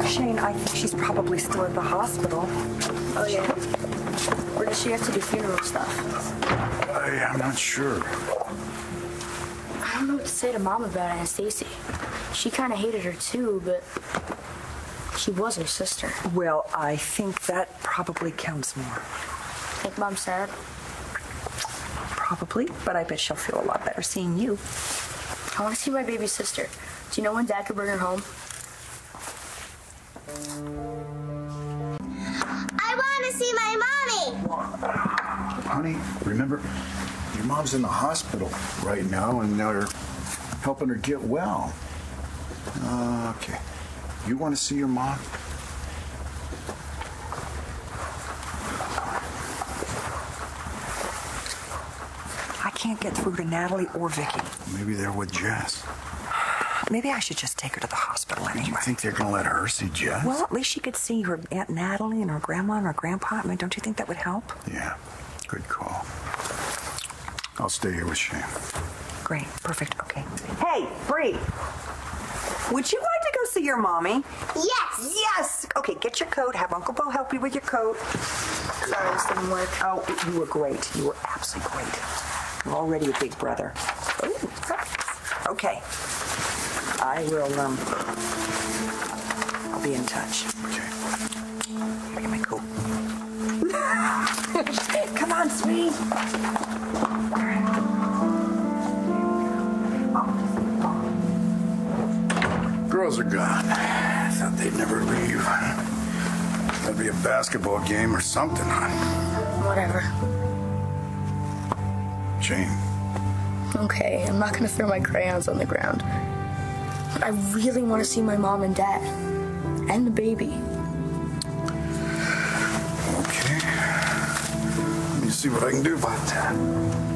Shane, I think she's probably still at the hospital. Oh, yeah. Or does she have to do funeral stuff? I, I'm not sure. I don't know what to say to Mom about Aunt Stacy. She kind of hated her too, but she was her sister. Well, I think that probably counts more. Think Mom's sad? Probably, but I bet she'll feel a lot better seeing you. I want to see my baby sister. Do you know when Dad could bring her home? I want to see my mommy. Honey, remember, your mom's in the hospital right now, and they're helping her get well. Uh, okay. You want to see your mom? I can't get through to Natalie or Viki. Maybe they're with Jess. Maybe I should just take her to the hospital Do you think they're going to let her see Jess? Well, at least she could see her Aunt Natalie and her grandma and her grandpa. I mean, don't you think that would help? Yeah, good call. I'll stay here with Shane. Great, perfect, okay. Hey, Bree, would you like to go see your mommy? Yes. Yes! Okay, get your coat. Have Uncle Bo help you with your coat. Sorry, this didn't work. Oh, you were great. You were absolutely great. You're already a big brother. Ooh. Okay. I will, um, I'll be in touch. Okay. Let me get my coat. Come on, sweetie. Girls are gone. I thought they'd never leave. There'll be a basketball game or something on. Whatever. Jane. Okay, I'm not gonna throw my crayons on the ground. But I really want to see my mom and dad. And the baby. okay. Let me see what I can do about that.